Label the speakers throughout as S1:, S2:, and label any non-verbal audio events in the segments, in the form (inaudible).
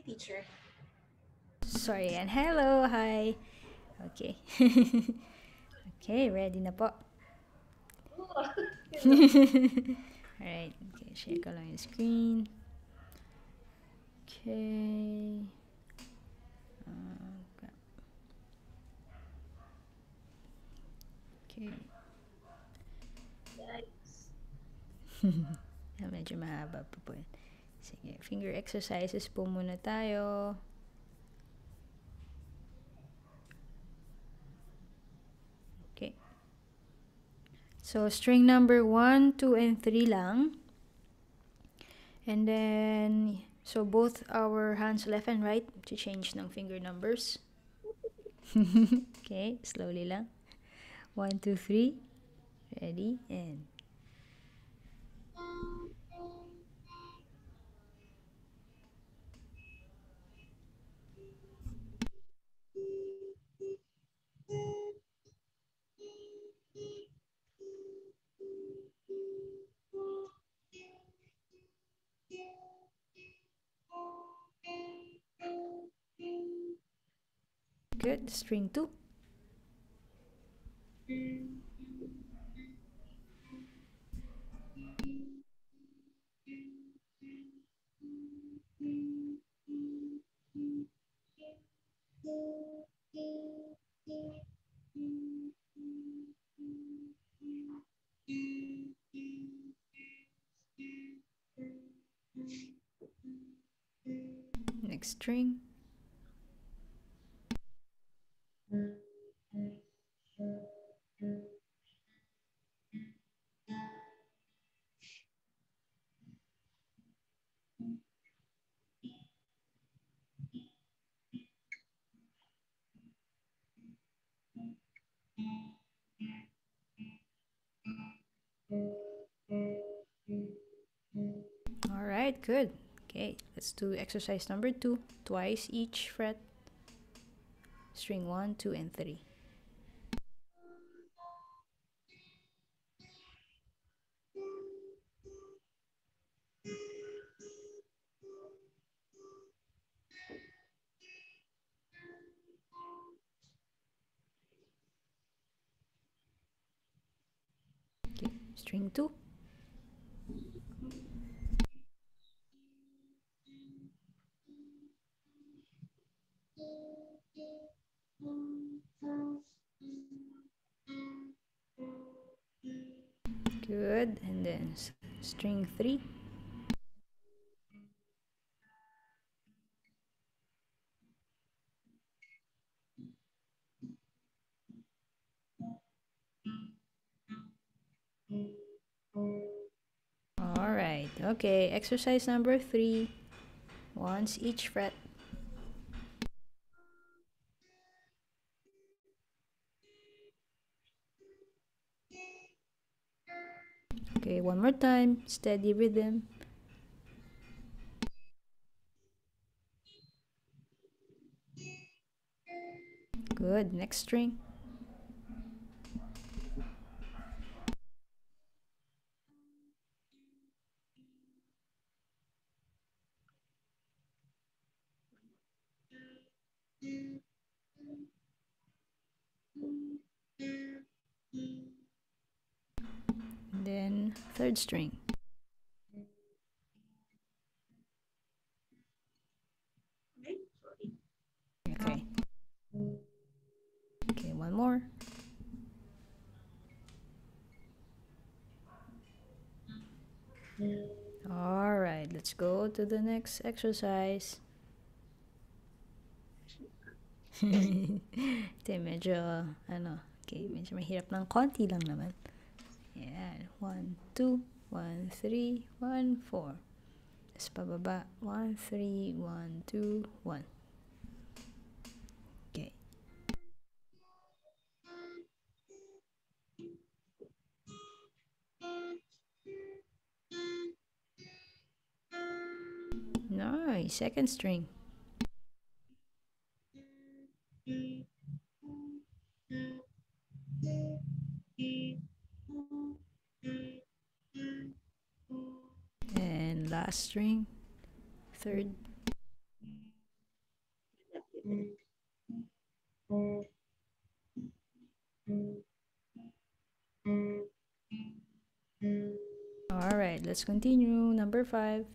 S1: Hi, teacher.
S2: Sorry, and hello, hi. Okay. (laughs) okay, ready na po. (laughs) (laughs) Alright, okay, share ko lang yung screen. Okay. Okay.
S1: Yikes.
S2: Ah, Medyo mahaba pa po yun. Sige, finger exercises po muna tayo. Okay. So, string number 1, 2, and 3 lang. And then, so both our hands left and right to change ng finger numbers. (laughs) okay, slowly lang. 1, 2, 3. Ready, and Good. String two. Next string. All right, good. Okay, let's do exercise number two. Twice each fret string 1, 2, and 3. Okay, exercise number three. Once each fret. Okay, one more time. Steady rhythm. Good. Next string. Third string.
S1: Okay.
S2: Okay. One more. All right, let's go to the next exercise. (laughs) Ito medyo, ano, okay, medyo mahirap ng konti lang naman. Yan, 1, 2, 1, 3, 1, 4. Tapos pababa, 1, 3, 1, 2, 1. Okay. Nice, second string. Last string, third. All right, let's continue. Number five.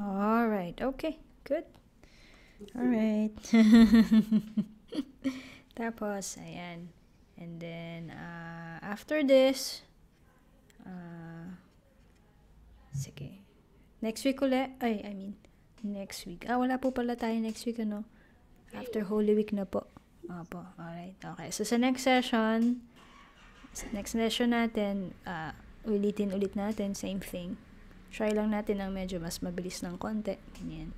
S2: All right. Okay. Good. All right. (laughs) Tapos, ayan. And then, uh, after this, uh, sige. Next week ulit, ay, I mean, next week. Ah, wala po pala tayo next week, ano? After Holy Week na po. Opo, alright. Okay, so sa next session, sa next session natin, uh, ulitin ulit natin, same thing. Try lang natin ang medyo mas mabilis ng konti. Ganyan.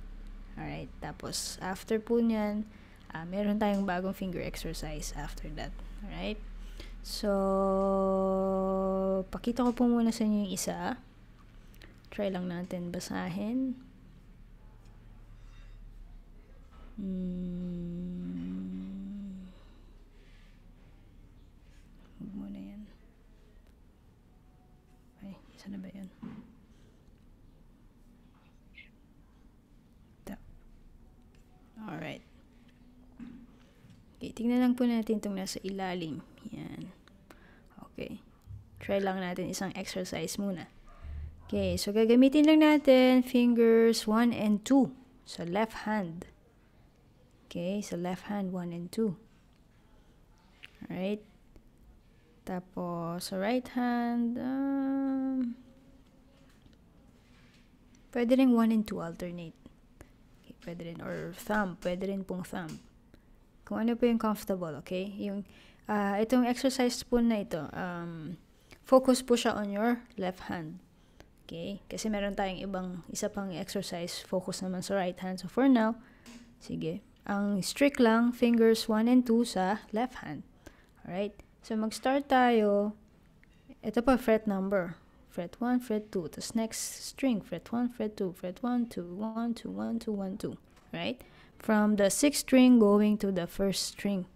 S2: Alright, tapos after po niyan, uh, meron tayong bagong finger exercise after that. Alright? So, pakita ko po muna sa inyo yung isa. Try lang natin basahin. Hmm. Huwag muna yan. Ay, isa na ba yan? Alright. Okay, tingnan lang po natin itong nasa ilalim. Yan. Okay. Try lang natin isang exercise muna. Okay, so gagamitin lang natin fingers 1 and 2 sa left hand. Okay, sa left hand 1 and 2. Alright. Tapos sa right hand, um, pwede rin 1 and 2 alternate. Okay, pwede rin, or thumb, pwede rin pong thumb. Kung ano po yung comfortable, okay? Yung, uh, itong exercise po na ito, um, focus po siya on your left hand. Okay? Kasi meron tayong ibang, isa pang exercise, focus naman sa right hand. So, for now, sige, ang strict lang, fingers 1 and 2 sa left hand. Alright? So, mag-start tayo. Ito pa, fret number. Fret 1, fret 2. Tapos next string, fret 1, fret 2, fret 1, 2, 1, 2, 1, 2, 1, 2. Right? From the sixth string going to the first string.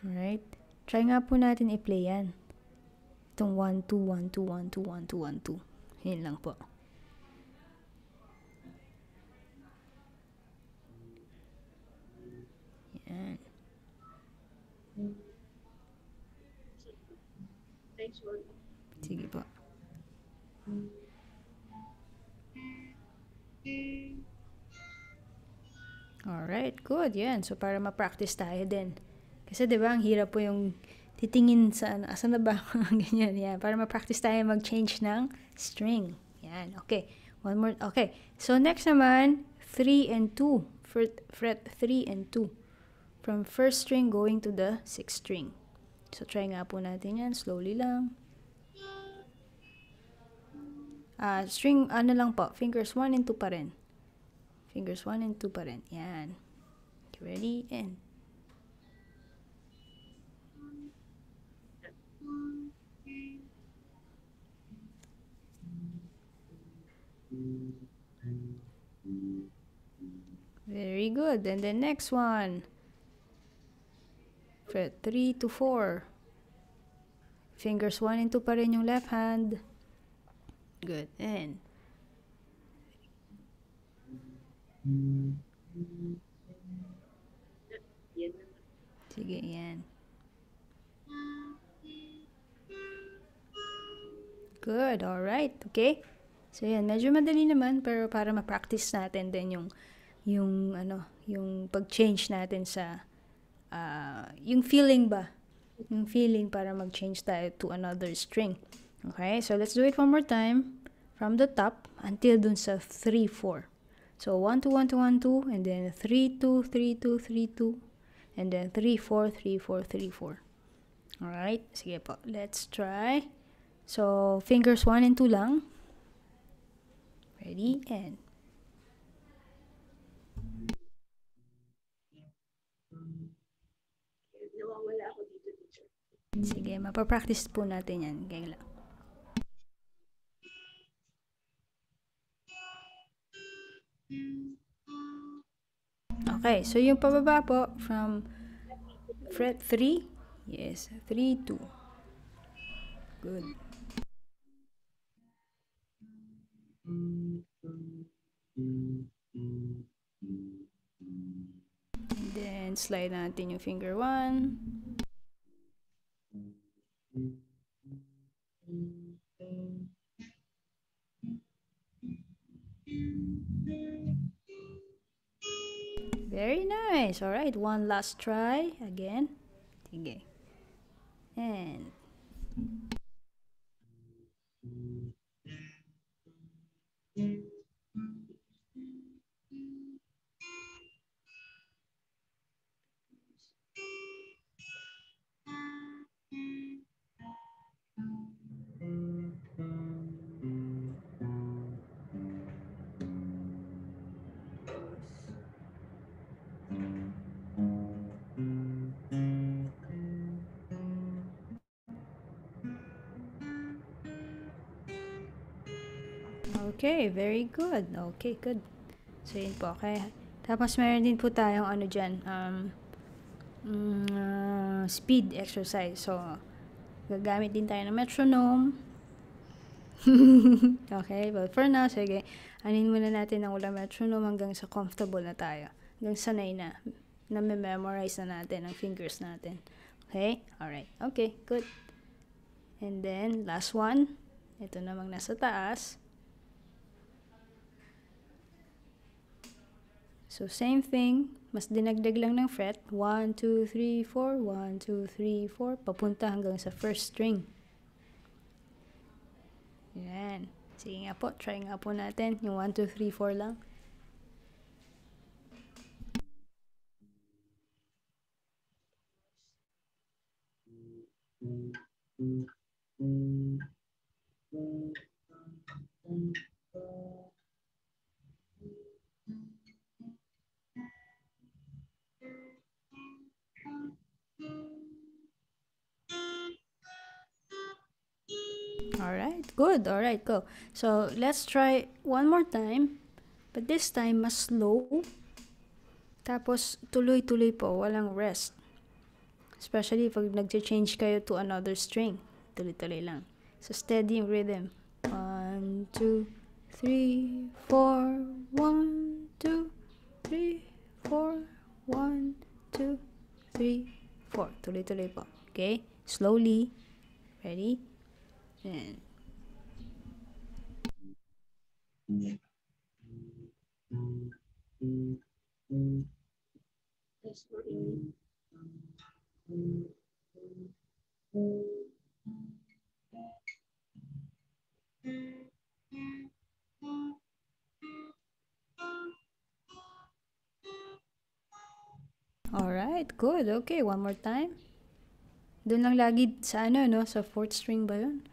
S2: Alright? Try nga po natin i-play yan. Itong 1, 2, 1, 2, 1, 2, 1, 2, 1, 2. Yun lang po. Yan. Sige po. Alright, good. Yan. So, para ma-practice tayo din. Kasi, di ba, ang hirap po yung titingin sa ano, asan na ba? (laughs) Ganyan, yan. Para ma-practice tayo mag-change ng string. Yan, okay. One more, okay. So, next naman, 3 and 2. Fret, fret 3 and 2. From first string going to the sixth string. So, try nga po natin yan. Slowly lang. Ah, string, ano lang po, fingers 1 and 2 pa rin. Fingers 1 and 2 pa rin. Yan. Okay, ready? And. Very good. And the next one. Fret 3 to 4. Fingers 1 and 2 pa rin yung left hand. Good. And. Sige, yan. Good. Alright. Okay. So, yan. Medyo madali naman, pero para ma-practice natin din yung, yung, ano, yung pag-change natin sa, uh, yung feeling ba? Yung feeling para mag-change tayo to another string. Okay? So, let's do it one more time. From the top until dun sa 3, 4. So, 1, 2, 1, 2, 1, 2, and then 3, 2, 3, 2, 3, 2, And then 3, 4, 3, 4, 3, 4. Alright, sige po. Let's try. So, fingers 1 and 2 lang. Ready, and
S1: Nawawala ako dito, teacher.
S2: Sige, mapapractice po natin yan. Kaya lang. Okay, so yung pababa po from fret 3. Yes, 3, 2. Good. Then, slide natin yung finger 1. Very nice. All right, one last try again. Sige. And Mm-hmm. Okay, very good. Okay, good. So, yun po. Okay. Tapos, meron din po tayong ano dyan, um, uh, speed exercise. So, gagamit din tayo ng metronome. (laughs) okay, but for now, sige, anin muna natin ang ulang metronome hanggang sa comfortable na tayo. Hanggang sanay na, na memorize na natin ang fingers natin. Okay? Alright. Okay, good. And then, last one. Ito namang nasa taas. So, same thing. Mas dinagdag lang ng fret. 1, 2, 3, 4. 1, 2, 3, 4. Papunta hanggang sa first string. Yan. Sige nga po. Try nga po natin. Yung 1, 2, 3, 4 lang. Alright, good. Alright, go. So, let's try one more time. But this time, mas slow. Tapos, tuloy-tuloy po. Walang rest. Especially pag nag-change kayo to another string. Tuloy-tuloy lang. So, steady yung rhythm. One, two, three, four. One, two, three, four. One, two, three, four. Tuloy-tuloy po. Okay? Slowly. Ready?
S1: For me.
S2: Alright, good. Okay, one more time. Doon lang lagi sa ano, no? Sa fourth string ba yun?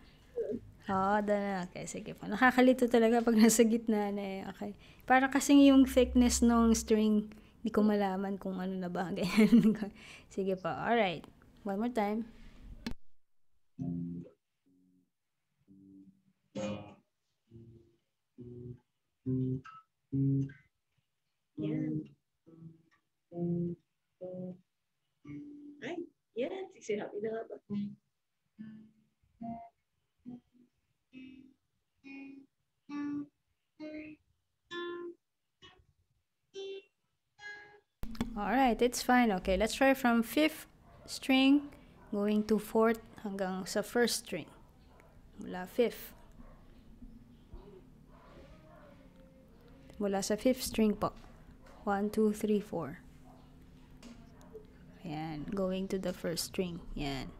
S2: Oo, doon na. Okay, sige po. Nakakalito talaga pag (laughs) nasa gitna na eh. Okay. Para kasing yung thickness ng string, hindi ko malaman kung ano na ba. (laughs) Ganyan. sige po. Alright. One more time.
S1: Yan. Ay, yan. Sinabi na nga?
S2: Alright, it's fine. Okay, let's try from fifth string going to fourth hanggang sa first string. Mula fifth. Mula sa fifth string po. 1, 2, 3, 4. Ayan, going to the first string. Yan.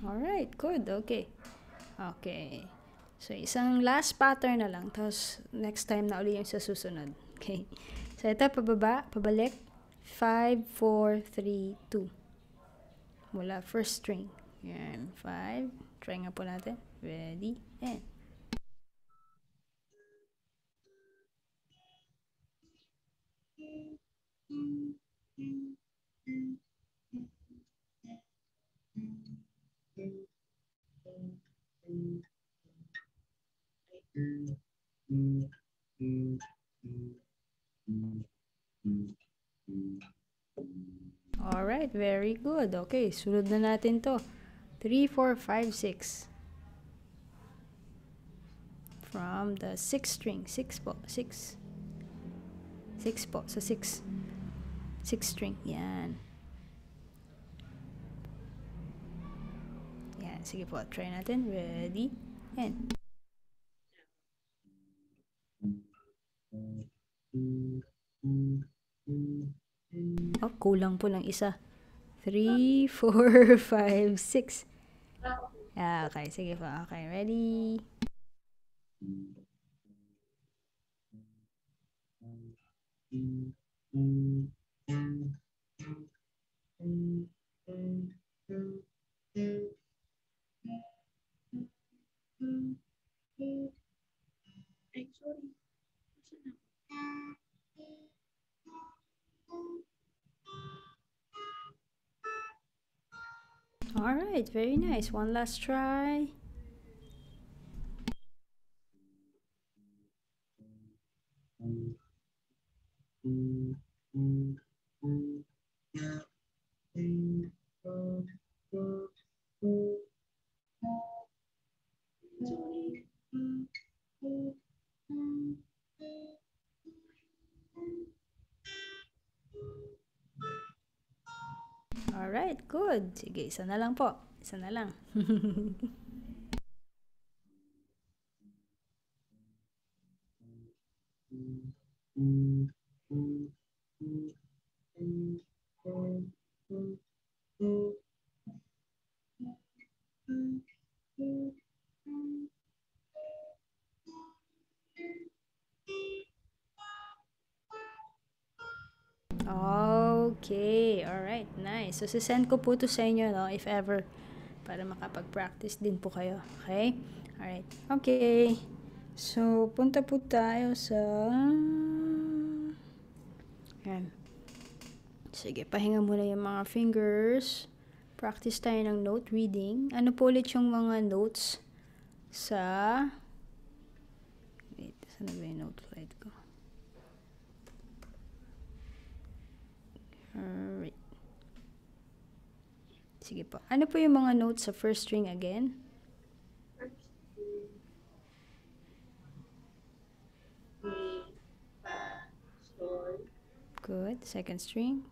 S2: Alright, good. Okay. Okay. So, isang last pattern na lang. Tapos, next time na uli yung sa susunod. Okay. So, ito, pababa, pabalik. 5, 4, 3, 2. Mula first string. Yan. 5. Try nga po natin. Ready, and. Alright, very good. Okay, sunod na natin to. 3, 4, 5, 6. From the 6th string. 6 po. 6. 6 po. Sa 6. 6 string. Yan. Yan. Sige po. Try natin. Ready. And. Oh, kulang po ng isa. 3, 4, 5, 6. Ah, okay. Sige po. Okay. Ready.
S1: Ay,
S2: Alright. Very nice. One last try. Alright. Good. Sige. Isa na lang po. Isa na lang. (laughs) Okay. Alright. Nice. So, sisend ko po to sa inyo, no? If ever. Para makapag-practice din po kayo. Okay? Alright. Okay. So, punta po tayo sa... Yan. Sige, pahinga muna yung mga fingers. Practice tayo ng note reading. Ano po ulit yung mga notes sa... Wait, saan na ba yung note slide ko? Alright. Sige po. Ano po yung mga notes sa first string again? Good. Second string.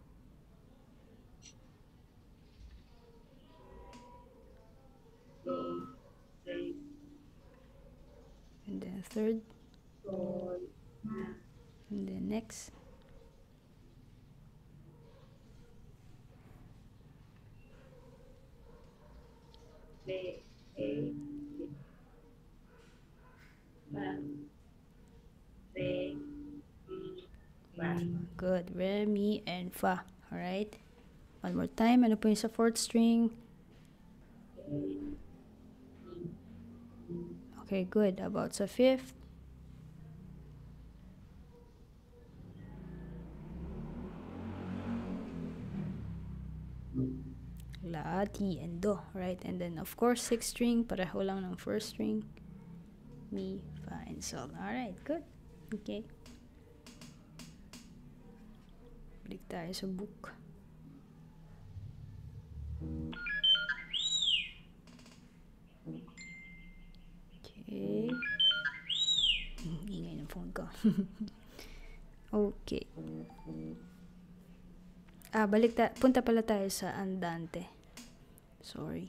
S2: And then third. And then next. And fa. Alright. One more time. Ano po yung sa fourth string? Okay, good. About sa fifth? La, ti, and do. Right? And then, of course, sixth string. Pareho lang ng first string. Mi, fa, and sol. Alright, good. Okay. Tayo sa book. Okay. Hmm, Ingay ng phone ko. okay. Ah, balik ta punta pala tayo sa andante. Sorry.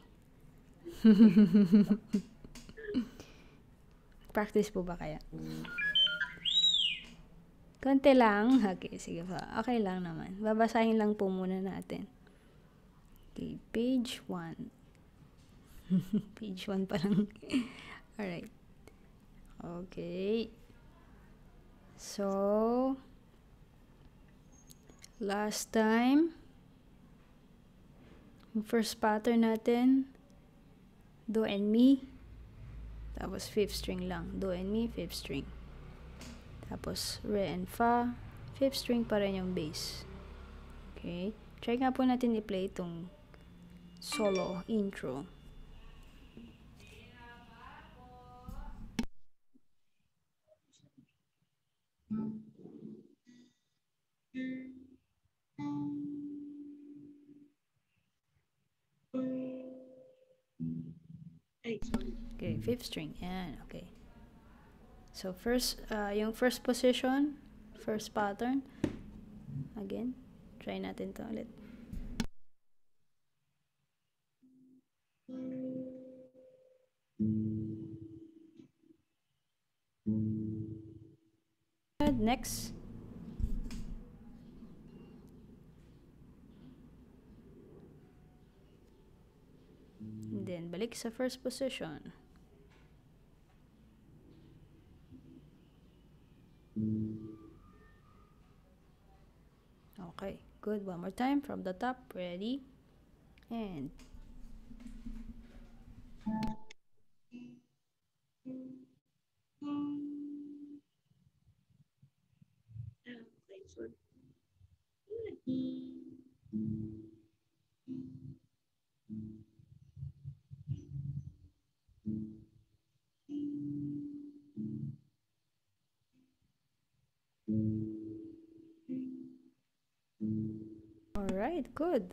S2: (laughs) Practice po ba kaya? Konti lang. (laughs) Okay, sige pa. Okay lang naman. Babasahin lang po muna natin. Okay, page 1. (laughs) Page 1 pa lang. (laughs) Alright. Okay. So, last time, yung first pattern natin, do and mi. Tapos fifth string lang. Do and mi, fifth string. Tapos re and fa, fifth string pa rin yung bass. Okay. Try nga po natin i-play itong solo intro. Okay, fifth string. Yan, okay. So, first, uh, yung first position, first pattern. Again, try natin to ulit. Next. And then, balik sa first position. More time from the top. Ready? And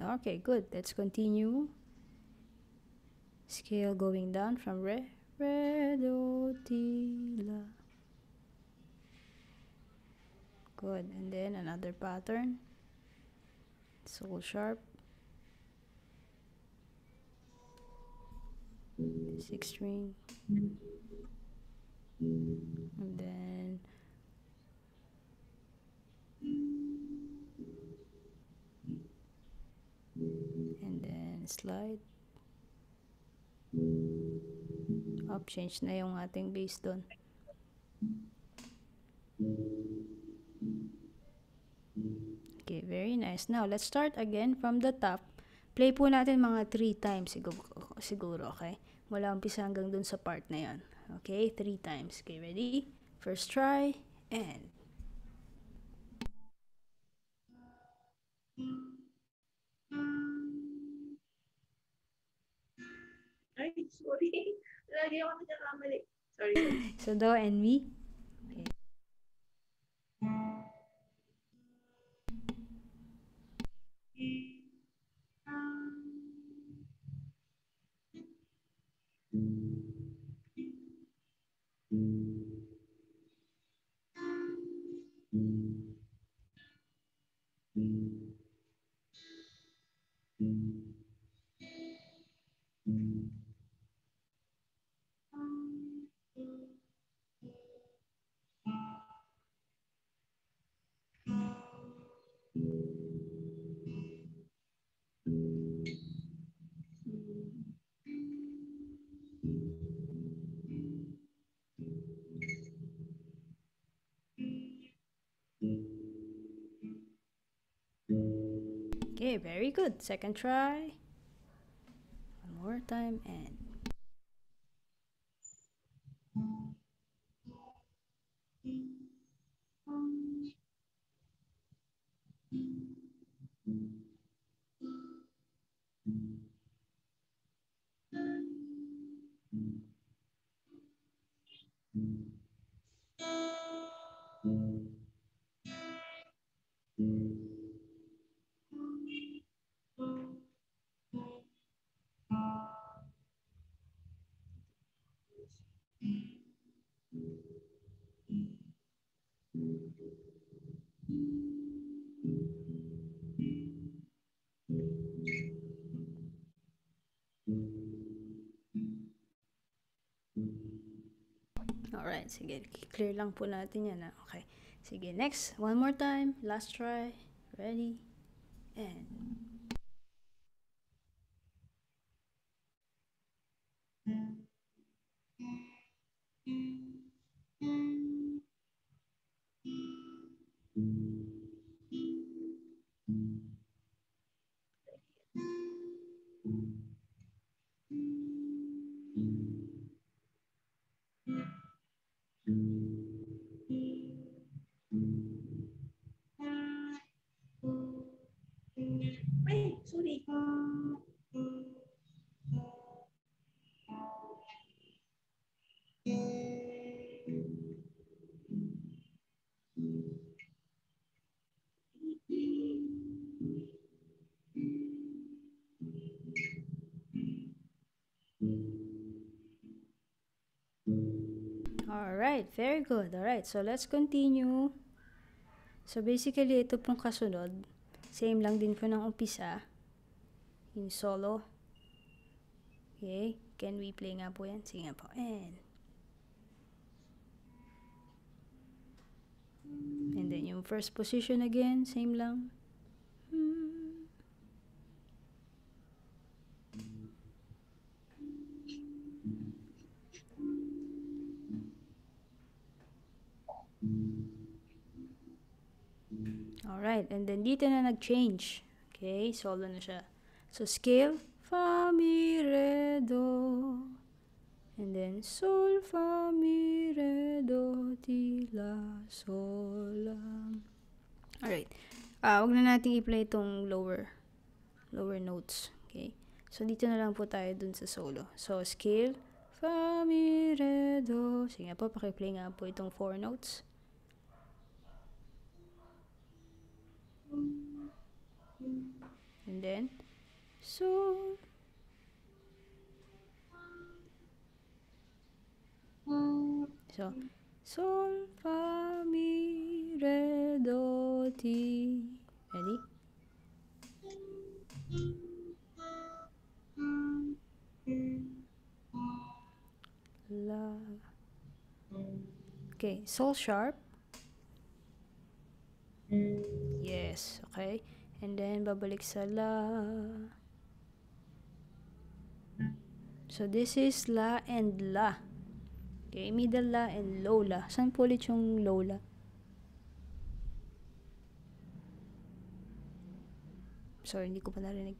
S1: Okay,
S2: good. Let's continue. Scale going down from re, re, do, ti, la. Good. And then another pattern. Soul sharp. Six string. And then and then slide. Up change na yung ating base doon okay very nice. Now let's start again from the top. Play po natin mga 3 times siguro, siguro okay? Mula umpisa hanggang dun sa part na yan. Okay 3 times. Okay ready? First try and
S1: sorry. (laughs) Lagi ako nagkakamali. Sorry.
S2: so do and mi Okay, very good. Second try. One more time and Alright, sige. Clear lang po natin yan. ah. Okay. Sige, next. One more time. Last try. Ready. And... very good. Alright, so let's continue. So basically, ito pong kasunod. Same lang din po ng umpisa. Yung solo. Okay, can we play nga po yan? Sige nga po. And, and then yung first position again, same lang. Alright, and then dito na nag-change. Okay, solo na siya. So, scale, fa, mi, re, do. And then, sol, fa, mi, re, do, ti, la, sol, la. Alright. Ah, wag na nating i-play itong lower, lower notes. Okay. So, dito na lang po tayo dun sa solo. So, scale, fa, mi, re, do. Sige nga po, pakiplay nga po itong four notes. And then, so So, sol, fa, mi, re, do, ti. Ready? La. Okay, sol sharp. Yes, okay. And then, babalik sa la. So, this is la and la. Okay, middle la and low la. Saan po ulit yung low la? Sorry, hindi ko pa narinig.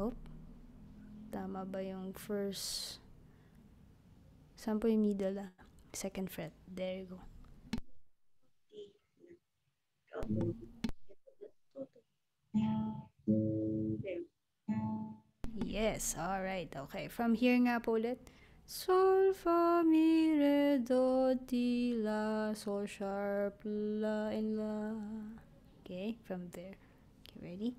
S2: Oh. Tama ba yung first? Saan po yung middle la? Second fret. There you go. Yes, alright. Okay, from here nga po ulit. Sol, fa, mi, re, do, ti, la, sol sharp, la, and la. Okay, from there. Okay, ready?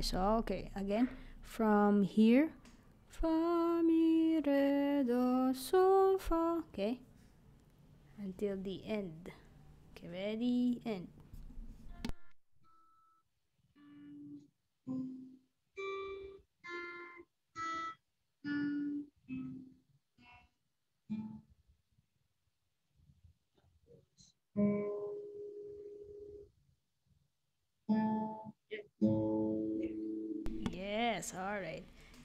S2: Nice. Okay, again. From here. Fa, mi, re, do, sol, fa. Okay. Until the end. Okay, ready? End.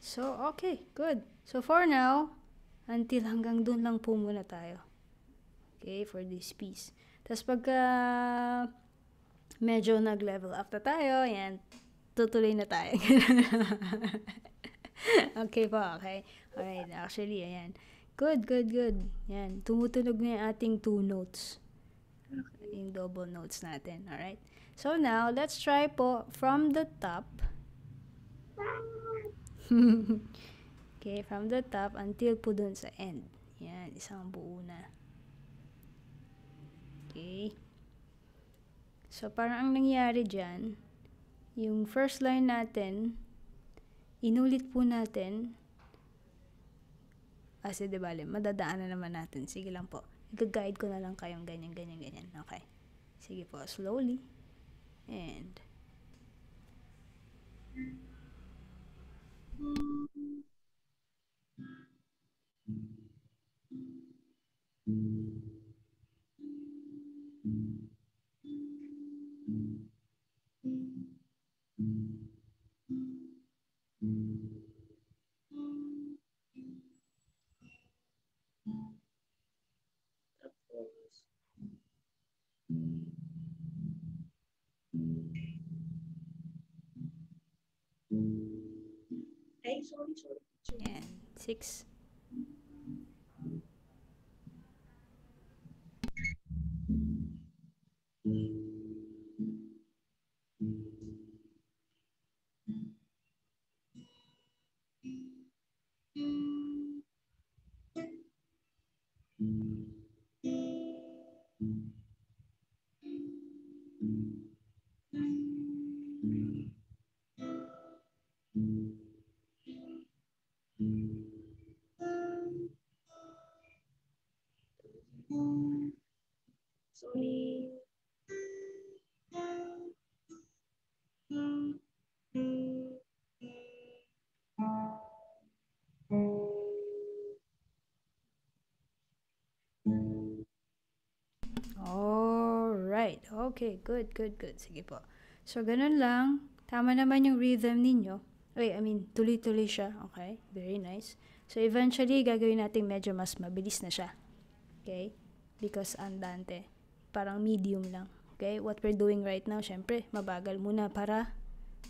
S2: So, okay, good. So, for now, until hanggang dun lang po muna tayo. Okay, for this piece. Tapos pagka medyo nag-level up na tayo, yan, tutuloy na tayo. (laughs) okay po, okay. Alright, actually, ayan. Good, good, good. Yan, tumutunog na yung ating two notes. Yung double notes natin, alright? So now, let's try po from the top. (laughs) okay, from the top until po dun sa end. Yan, isang buo na. Okay. So, parang ang nangyari dyan, yung first line natin, inulit po natin. Kasi, di bale, madadaanan naman natin. Sige lang po. Nag-guide ko na lang kayong ganyan, ganyan, ganyan. Okay. Sige po, slowly. And,
S1: Hum. Sorry, sorry.
S2: Yan. Six. Okay, good, good, good. Sige po. So, ganun lang. Tama naman yung rhythm ninyo. Ay, I mean, tuloy-tuloy siya. Okay, very nice. So, eventually, gagawin natin medyo mas mabilis na siya. Okay? Because andante. Parang medium lang. Okay? What we're doing right now, syempre, mabagal muna para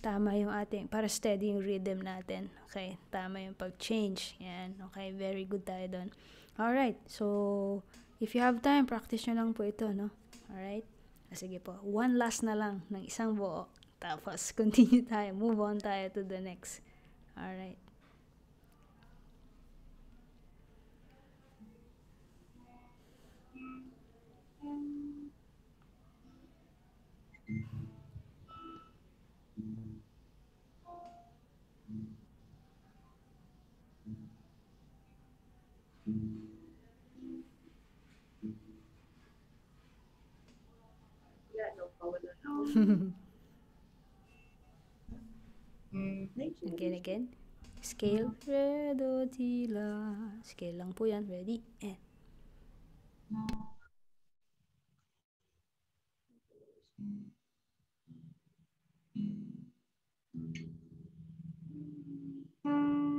S2: tama yung ating, para steady yung rhythm natin. Okay? Tama yung pag-change. Yan. Okay? Very good tayo doon. Alright. So, if you have time, practice nyo lang po ito, no? Alright? Ah, sige po. One last na lang ng isang buo. Tapos, (laughs) continue tayo. Move on tayo to the next. Alright. Again, again. Scale. Re, do, ti, la. Scale lang po yan. Ready? And.
S1: Mhm.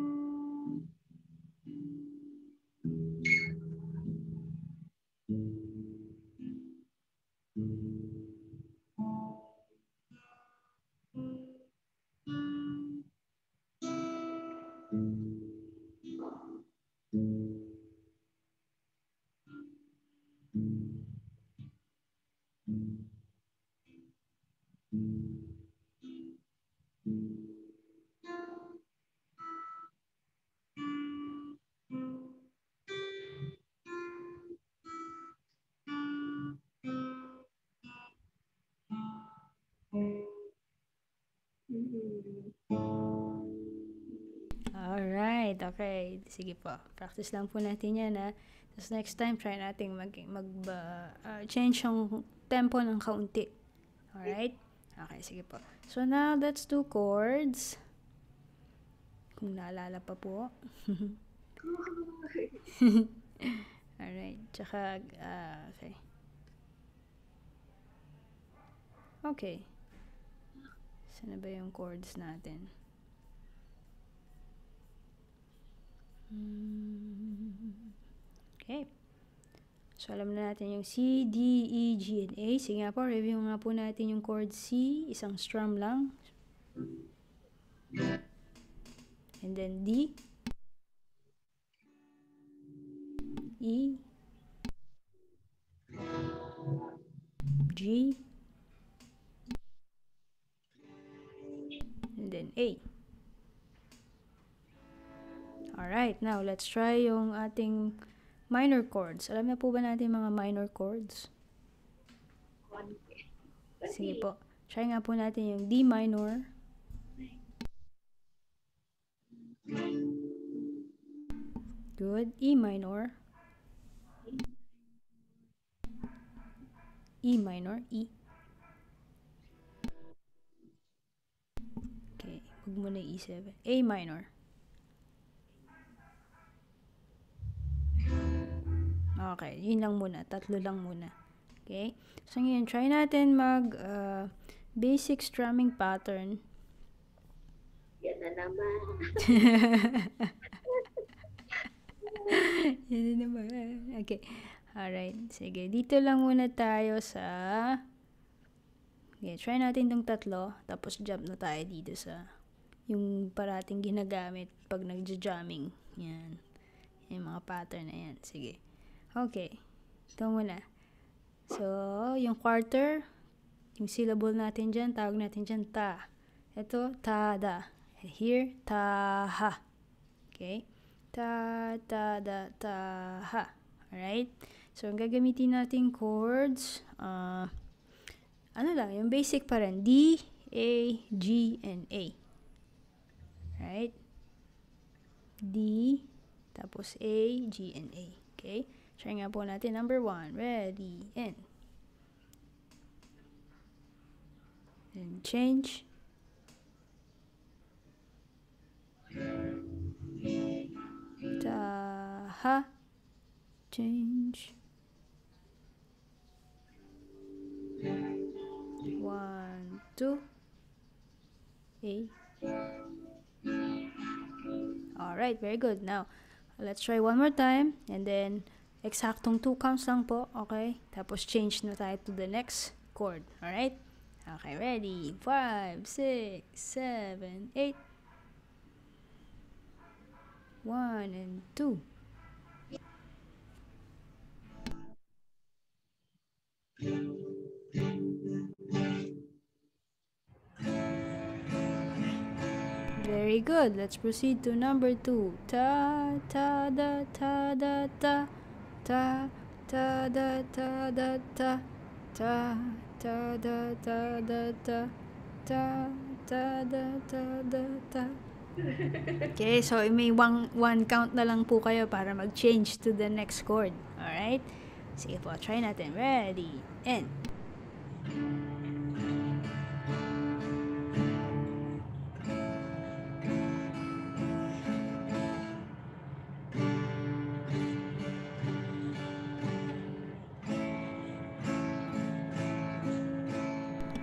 S2: Sige po. Practice lang po natin yan, ha. Tapos next time, try natin mag, mag ah, change yung tempo ng kaunti. Alright? Okay, sige po. So now, let's do chords. Kung naalala pa po. (laughs) Alright. Tsaka, ah, okay. Okay. Saan na ba yung chords natin? Hmm. Okay. So, alam na natin yung C, D, E, G, and A. Sige nga po, review nga po natin yung chord C. Isang strum lang. And then D. E. G. And then A. Alright, now let's try yung ating minor chords. Alam na po ba natin mga minor chords? Sige po. Try nga po natin yung D minor. Good. E minor. E minor. E. Okay. Huwag mo na E7. A minor. Okay, yun lang muna. Tatlo lang muna. Okay? So, ngayon, try natin mag uh, basic strumming pattern.
S1: Yan na naman. (laughs)
S2: Yan na naman. Okay. Alright. Sige. Dito lang muna tayo sa... Okay, try natin tong tatlo. Tapos jump na tayo dito sa yung parating ginagamit pag nagja-jamming. Yan. Yung mga pattern na yan. Sige. Okay. Ito muna. So, yung quarter, yung syllable natin dyan, tawag natin dyan, ta. Ito, ta, da. Here, ta, ha. Okay? Ta, ta, da, ta, ha. Alright? So, ang gagamitin natin chords, uh, ano lang, yung basic pa rin. D, A, G, and A. Right? D, tapos A, G, and A. Okay? Try nga po natin. Number one. Ready, in. And change. Ta, ha. Change. One, two, A. Alright, very good. Now, let's try one more time. And then, eksaktong two counts lang po. Okay? Tapos, change na tayo to the next chord. Alright? Okay, ready? Five, six, seven, eight. One and two. Very good. Let's proceed to number two. Ta ta da ta da ta ta ta da ta da ta ta ta da ta da ta ta ta da ta da ta (laughs) Okay, so may one, one count na lang po kayo para mag-change to the next chord. Alright? Sige po, try natin. Ready, and...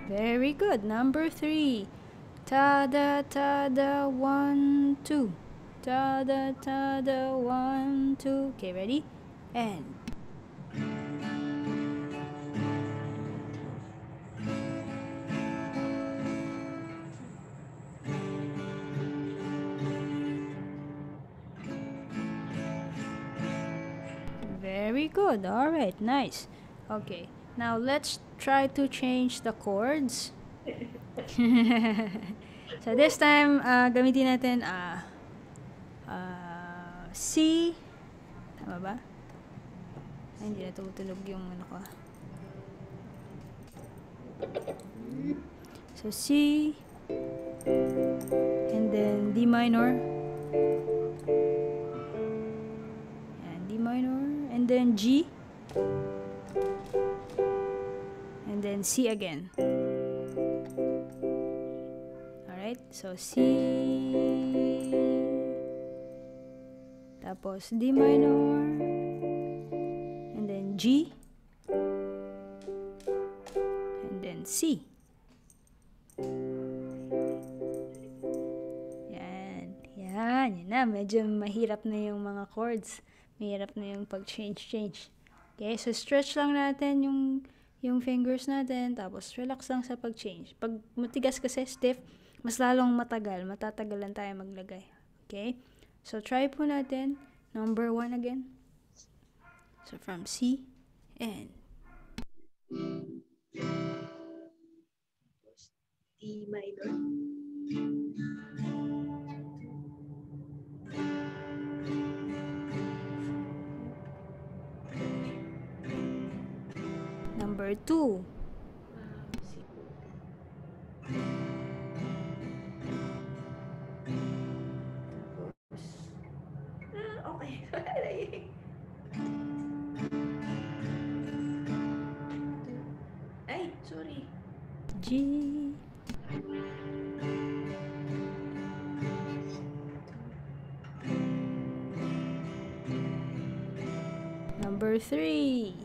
S2: Very good. Number three. Ta da ta da one two. Ta da ta da one two. Okay, ready? And Very good. All right, nice. Okay, now let's try to change the chords. (laughs) so this time, uh, gamitin natin uh, uh, C. Tama ba? Ay, hindi na tumutunog yung ano ko. So C. And then D minor. And D minor. And then G. And then C again. Alright, so C. Tapos D minor. And then G. And then C. Yan. Yan. Yan na. Medyo mahirap na yung mga chords. Mahirap na yung pag-change-change. Okay, so stretch lang natin yung yung fingers natin, tapos relax lang sa pag-change. Pag matigas kasi stiff, mas lalong matagal, matatagalan tayo maglagay. Okay? So, try po natin. Number one again. So, from C, and
S1: D minor.
S2: number
S1: 2. Okay. Sorry.
S2: G. Number 3.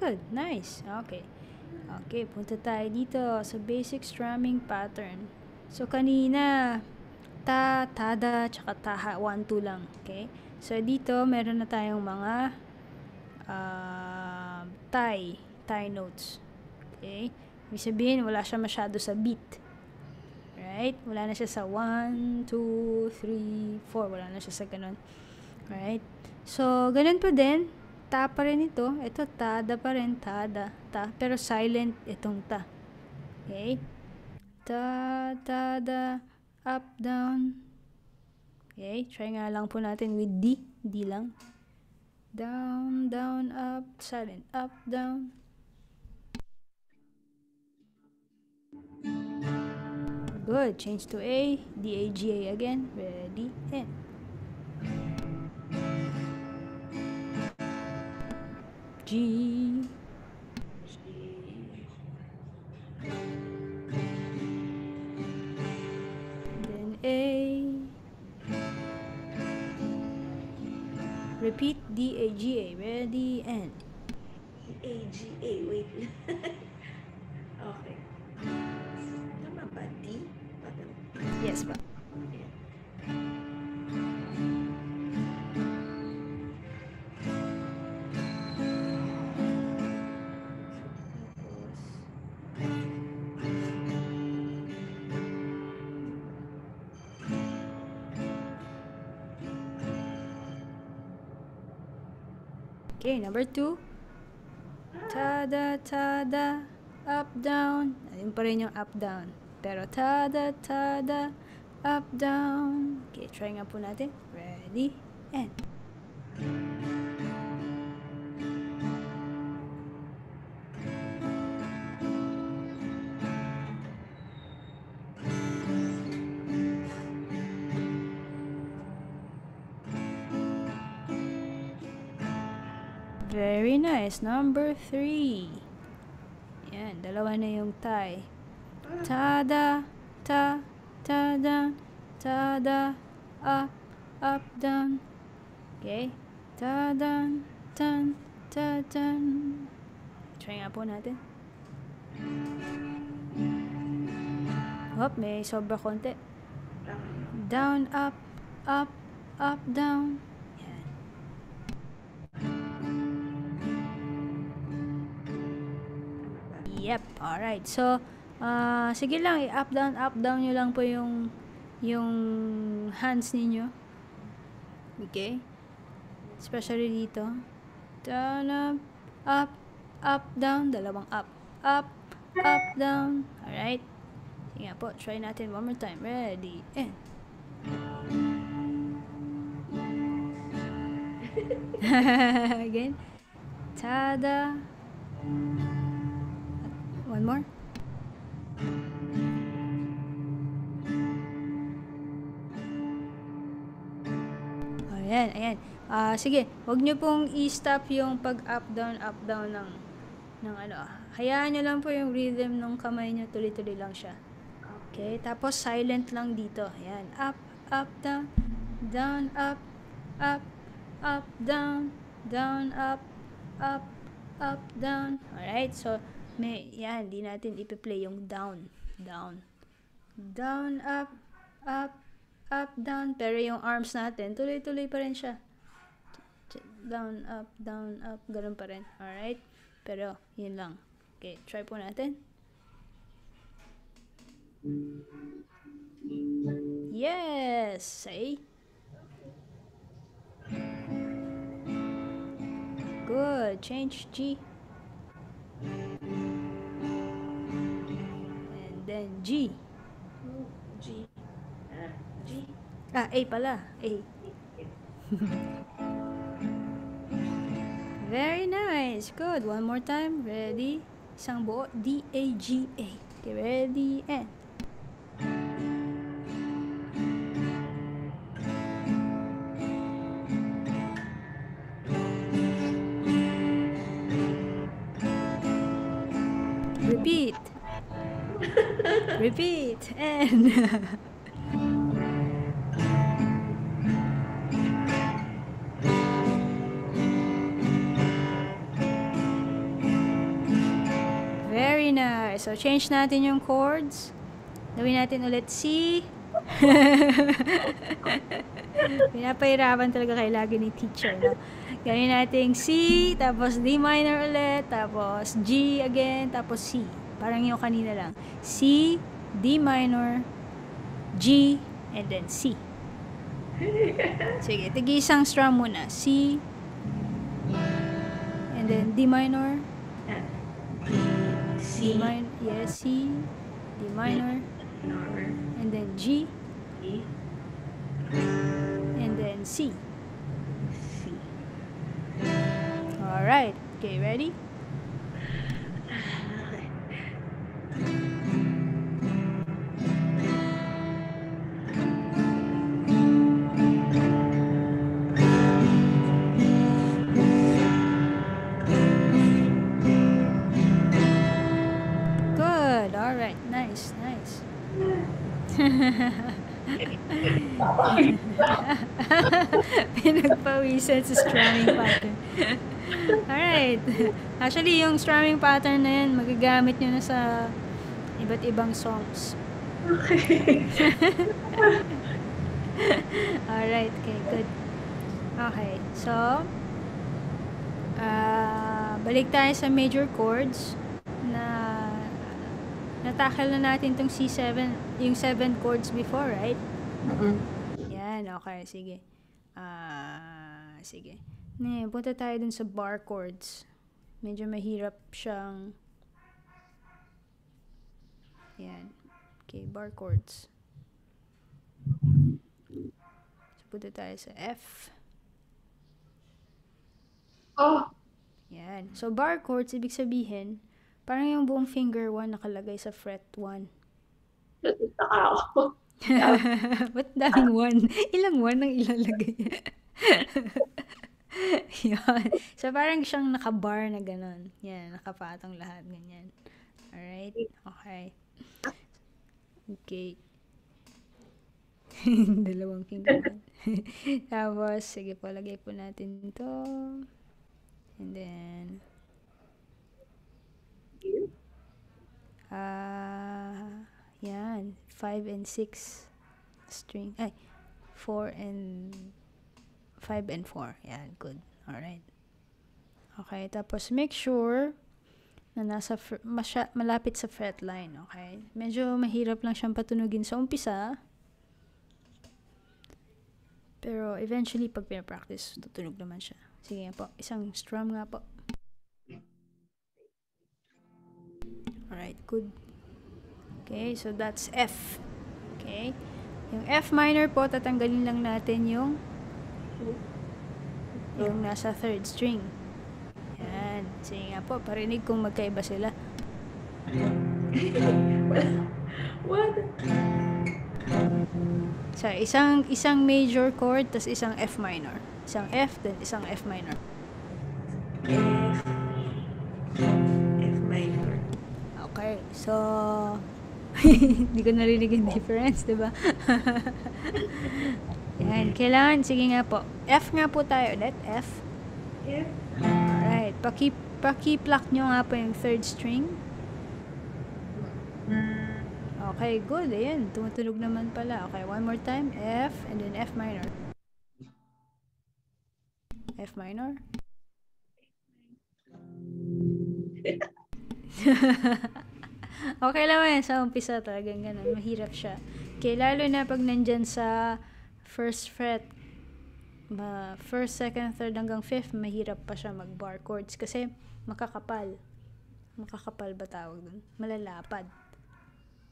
S2: Good. Nice. Okay. Okay, punta tayo dito sa basic strumming pattern. So, kanina, ta, tada, tsaka taha, 1, 2 lang. Okay? So, dito, meron na tayong mga uh, tie, tie notes. Okay? Ibig sabihin, wala siya masyado sa beat. Right? Wala na siya sa 1, 2, 3, 4. Wala na siya sa ganun. Right? So, ganun pa din ta pa rin ito. Ito, tada pa rin, tada, ta. Pero silent itong ta. Okay? Ta, tada, up, down. Okay, try nga lang po natin with D. D lang. Down, down, up, silent, up, down. Good. Change to A. D, A, G, A again. Ready, and. G. Then A. Repeat D A G A. Ready and
S1: A, G, A. Wait. (laughs) Okay,
S2: number two. Tada tada up down. Ayun pa rin yung up down. Pero tada tada up down. Okay, try nga po natin. Ready and Number three. Yan, dalawa na yung tie. Tada, ta, tada, tada, up, up, down. Okay? Tada, tan, ta, tan. Try nga po natin. Hop, may sobra konti. Down, up, up, up, down. Yep, alright. So, ah sige lang, i-up down, up down nyo lang po yung yung hands ninyo. Okay? Especially dito. Down, up, up, up, down. Dalawang up. Up, up, down. Alright? Sige po, try natin one more time. Ready, and. (laughs) Again. Tada. One more. Ayan, ayan. Ah, sige, wag niyo pong i-stop yung pag up down up down ng ng ano. Hayaan niyo lang po yung rhythm ng kamay niyo, tuloy-tuloy lang siya. Okay, tapos silent lang dito. Ayan, up, up, down, down, up, up, up, down, down, up, up, up, down. Alright, so, may, yan, di natin ipi-play yung down, down, down, up, up, up, down. Pero yung arms natin, tuloy-tuloy pa rin siya. Down, up, down, up, ganun pa rin. Alright? Pero, yun lang. Okay, try po natin. Yes! Say. Good. Change G. And then G.
S1: G. Ah, G.
S2: Ah, A pala. A. Very nice. Good. One more time. Ready? Isang buo. D, A, G, A. Okay, ready? And. (laughs) Repeat. And... Very nice. So, change natin yung chords. Gawin natin ulit C. (laughs) Pinapahirapan talaga kayo lagi ni teacher, no? Gawin natin C, tapos D minor ulit, tapos G again, tapos C. Parang yung kanina lang. C, D minor, G, and then C. Sige, tigi isang strum muna. C, and then D minor, D
S1: C.
S2: minor, yes, C, D minor, and then G, and then. C. Alright, okay, ready? (laughs) Pinagpawisan sa strumming pattern. Alright. Actually, yung strumming pattern na yan, magagamit nyo na sa iba't ibang songs. (laughs) Alright, okay, good. Okay, so, ah balik tayo sa major chords na natakal na natin tong C7, yung 7 chords before, right? Yan, okay, sige. Ah, sige. Ne, punta tayo dun sa bar chords. Medyo mahirap siyang Yan. Okay, bar chords. So, punta tayo sa F.
S1: Oh.
S2: Yan. So, bar chords, ibig sabihin, parang yung buong finger 1 nakalagay sa fret 1.
S1: Natutaka ako. (laughs)
S2: Ba't daming one? (laughs) Ilang one ang ilalagay? (laughs) Yan. So, parang siyang nakabar na ganon. Yan, nakapatong lahat. Ganyan. Alright? Okay. Okay. (laughs) Dalawang finger. Tapos, sige po, lagay po natin to. And then, ah, yan. 5 and 6 string. Ay, 4 and 5 and 4. Yan, good. Alright. Okay, tapos make sure na nasa fr- masya, malapit sa fret line, okay? Medyo mahirap lang siyang patunugin sa umpisa. Pero eventually, pag pinapractice, tutunog naman siya. Sige nga po, isang strum nga po. Alright, good. Okay, so that's F. Okay? Yung F minor po, tatanggalin lang natin yung yung nasa third string. Yan. Sige nga po, parinig kung magkaiba sila.
S1: What?
S2: So, isang isang major chord, tas isang F minor. Isang F, then isang F minor.
S1: F. F minor.
S2: Okay, so... (laughs) Hindi ko narinig yung difference, di ba? (laughs) Yan, kailangan, sige nga po. F nga po tayo ulit, F.
S1: F.
S2: Alright, paki, paki-pluck nyo nga po yung third string. Okay, good. Ayan, tumutunog naman pala. Okay, one more time. F, and then F minor. F minor. (laughs) okay lang yan. Sa umpisa talagang ganun. Mahirap siya. Okay, lalo na pag nandyan sa first fret, ma first, second, third hanggang fifth, mahirap pa siya mag-bar chords kasi makakapal. Makakapal ba tawag dun? Malalapad.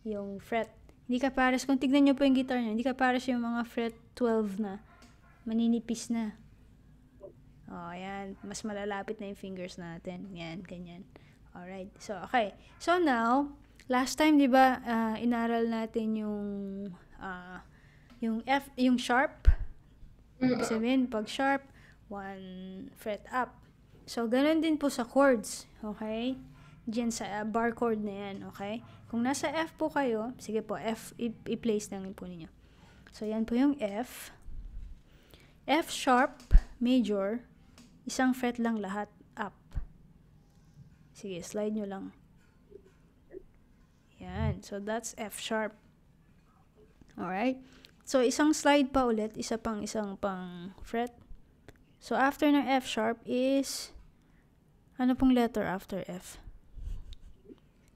S2: Yung fret. Hindi ka pares, kung tignan nyo po yung guitar nyo, hindi ka pares yung mga fret 12 na. Maninipis na. Oh, ayan. Mas malalapit na yung fingers natin. Yan, ganyan. Alright. So, okay. So, now, last time, di ba, ah, inaral natin yung, ah, yung F, yung sharp. Ibig sabihin, pag sharp, one fret up. So, ganun din po sa chords. Okay? Diyan sa ah, bar chord na yan. Okay? Kung nasa F po kayo, sige po, F, i-place lang po ninyo. So, yan po yung F. F sharp, major, isang fret lang lahat. Sige, slide nyo lang. Yan. So, that's F sharp. Alright? So, isang slide pa ulit, isa pang isang pang fret. So, after ng F sharp is, ano pong letter after F?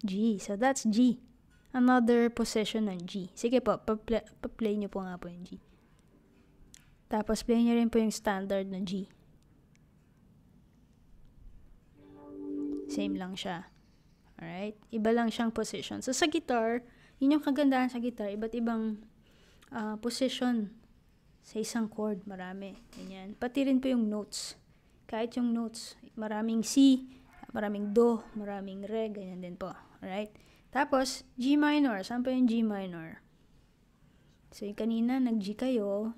S2: G. So, that's G. Another position ng G. Sige po, pa-play, nyo po nga po yung G. Tapos, play nyo rin po yung standard na G. Same lang siya. Alright? Iba lang siyang position. So, sa guitar, yun yung kagandahan sa guitar. Iba't ibang ah, position sa isang chord. Marami. Ganyan. Pati rin po yung notes. Kahit yung notes, maraming C, maraming Do, maraming Re, ganyan din po. Alright? Tapos, G minor. Saan pa yung G minor? So, yung kanina, nag-G kayo.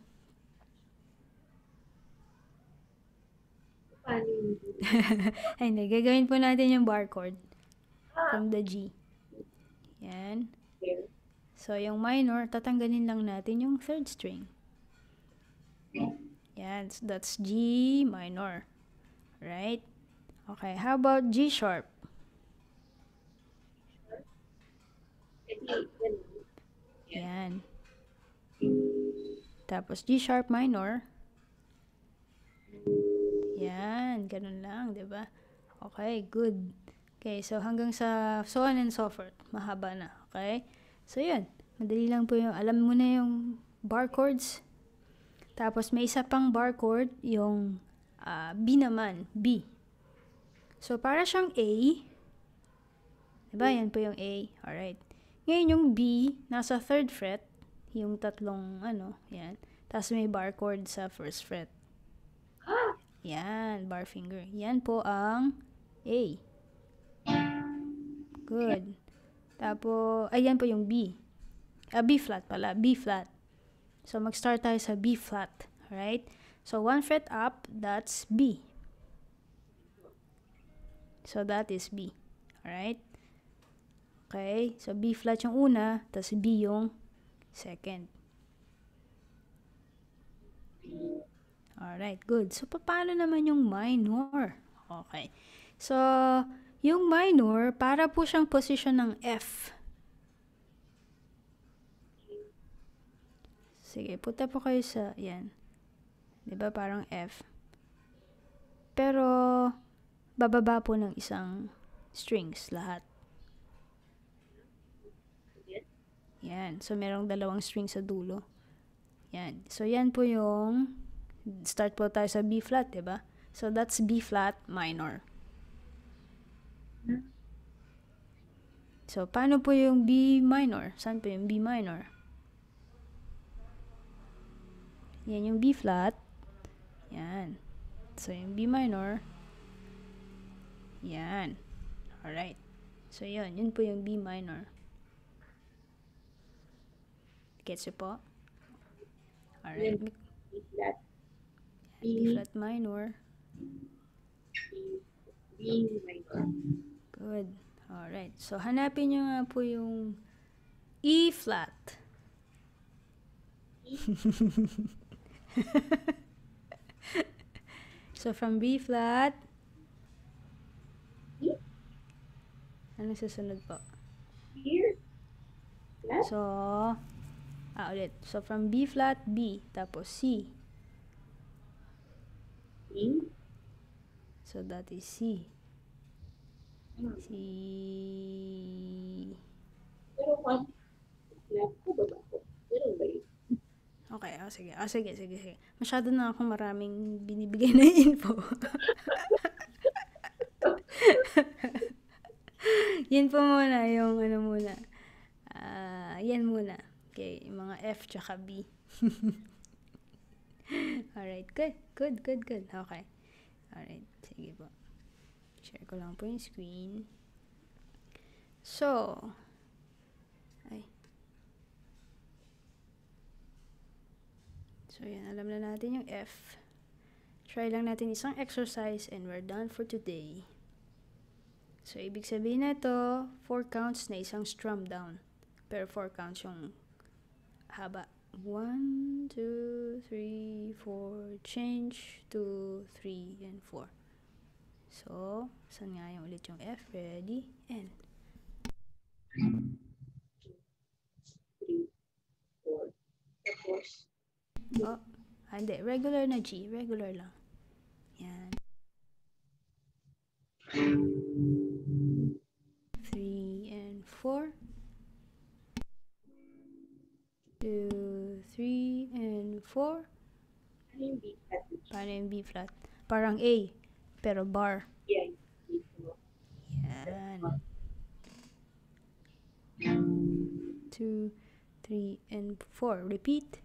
S1: Paano (laughs)
S2: hindi. Gagawin po natin yung bar chord
S1: Ah,
S2: from the G. Yan. So, yung minor, tatanggalin lang natin yung third string. Yan. So, that's G minor. Right? Okay. How about G sharp? Yan. Tapos G sharp minor. Yan, ganun lang, 'di ba? Okay, good. Okay, so hanggang sa so on and so forth, mahaba na, okay? So 'yun, madali lang po yung alam mo na yung bar chords. Tapos may isa pang bar chord, yung ah, B naman, B. So para siyang A, 'di ba? Yan po yung A. Alright. Ngayon yung B, nasa third fret, yung tatlong ano, yan. Tapos may bar chord sa first fret. Yan, bar finger. Yan po ang A. Good. Tapos, ayan po yung B. Ah, B flat pala. B flat. So, mag-start tayo sa B flat. Alright? So, one fret up, that's B. So, that is B. Alright? Okay? So, B flat yung una, tapos B yung second. Alright, good. So, pa- paano naman yung minor? Okay. So, yung minor, para po siyang position ng F. Sige, punta po kayo sa, yan. ba parang F. Pero, bababa po ng isang strings lahat. Yan. So, merong dalawang strings sa dulo. Yan. So, yan po yung start po tayo sa B flat, 'di ba? So that's B flat minor. So paano po yung B minor? Saan po yung B minor? Yan yung B flat. Yan. So yung B minor. Yan. Alright. So yun, yun po yung B minor. Gets po? Alright.
S1: B
S2: B flat minor.
S1: B, minor.
S2: Good. Alright. So, hanapin nyo nga po yung E flat. (laughs) so, from B flat,
S1: E,
S2: ano susunod po?
S1: here, flat,
S2: So, ah, ulit. So, from B flat, B. Tapos C. So, that is C.
S1: Hmm.
S2: C.
S1: pero one, flat ko, baba ko. Ganun ba yun?
S2: Okay, oh, sige. Oh, sige, sige, sige. Masyado na akong maraming binibigay na (laughs) info. yan po muna, yung ano muna. Ah, yan muna. Okay, mga F tsaka B. (laughs) (laughs) Alright, good. Good, good, good. Okay. Alright, sige po. Share ko lang po yung screen. So, ay, So, yan. Alam na natin yung F. Try lang natin isang exercise and we're done for today. So, ibig sabihin na to, 4 counts na isang strum down. Pero 4 counts yung haba. 1, 2, 3, 4, change, 2, 3, and 4. So, saan nga yung ulit yung F? Ready, and.
S1: Three, four. Tapos,
S2: Oh, hindi. Regular na G. Regular lang. Yan. Three and four. Two, three, and four.
S1: ano yung B flat?
S2: Yung B flat? Parang A, pero bar.
S1: Dito.
S2: Yan. Two, three, and four. Repeat.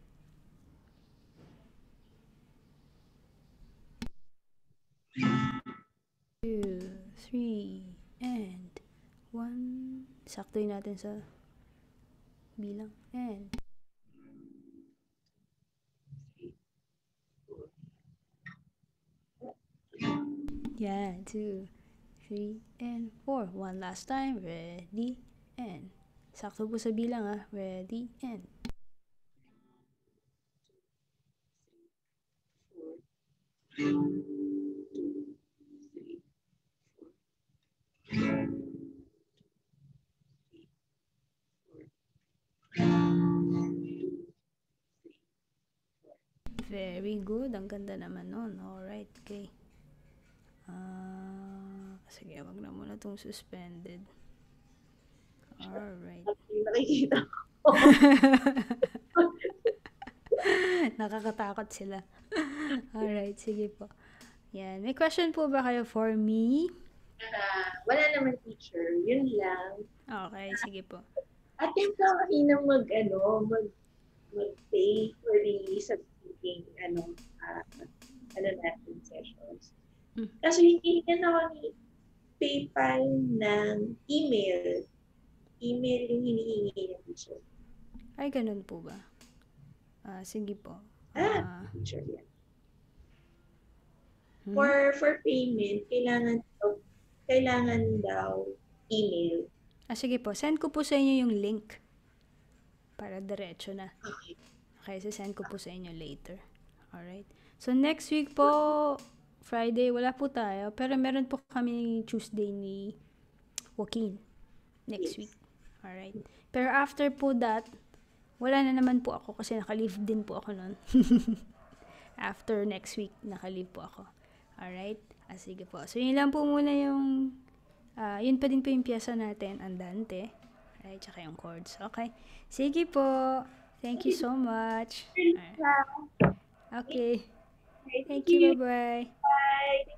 S2: Two, three, and one. Saktoy natin sa bilang. And Yeah, two, three, and four. One last time. Ready, and. Sakto po sa bilang ah. Ready, and. Very good. Ang ganda naman nun. Alright, okay. Ah, sige, wag na muna itong suspended. Alright.
S1: Yung nakikita ko. (laughs)
S2: Nakakatakot sila. Alright, sige po. Yan. May question po ba kayo for me?
S1: Ah, wala naman teacher. Yun lang.
S2: Okay, sige po.
S1: Attempt ka kanina mag, ano, mag, mag-pay for the substituting, ano, ah, ano natin, sessions.
S2: Hmm.
S1: Kaso hindi na ako ni PayPal ng email. Email yung hinihingi ng teacher.
S2: Ay, ganun po ba? Ah, sige po.
S1: Ah,
S2: Ah,
S1: teacher yan.
S2: hmm?
S1: For, for payment, kailangan, daw- kailangan daw email.
S2: ah, sige po. Send ko po sa inyo yung link. Para diretso na.
S1: Okay.
S2: Okay, so send ko po sa inyo later. Alright. So, next week po, Friday, wala po tayo. Pero meron po kami Tuesday ni Joaquin. Next
S1: Yes.
S2: week. Alright. Pero after po that, wala na naman po ako kasi naka-leave din po ako nun. (laughs) after next week, naka-leave po ako. Alright? Ah, sige po. So, yun lang po muna yung, ah, yun pa din po yung pyesa natin, andante. Alright, tsaka yung chords. Okay. Sige po. Thank you so much. Alright. Okay.
S1: Okay,
S2: Thank you. Bye-bye.
S1: Bye.